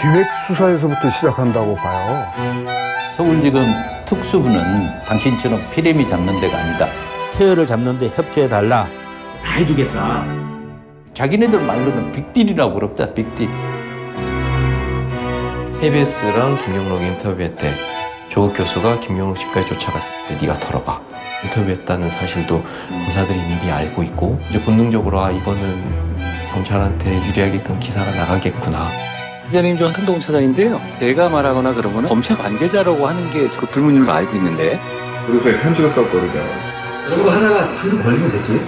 기획 수사에서부터 시작한다고 봐요. 서울지검 특수부는 당신처럼 피레미 잡는 데가 아니다. 케어를 잡는데 협조해달라. 다 해주겠다. 자기네들 말로는 빅딜이라고 그럽다, 빅딜. KBS랑 김경록 인터뷰할 때 조국 교수가 김경록 씨까지 쫓아갔대 네가 털어봐 인터뷰했다는 사실도 검사들이 미리 알고 있고 이제 본능적으로 아 이거는 검찰한테 유리하게끔 기사가 나가겠구나 기자님 저 한동훈 차장인데요. 제가 말하거나 그러면 검찰 관계자라고 하는 게 그 불문율로 알고 있는데 그래서 편지를 썼거든요. 그런 거 하다가 한두 걸리면 되지.